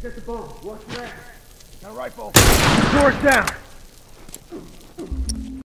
Get the bomb. Watch your ass. Got a rifle. Door's down.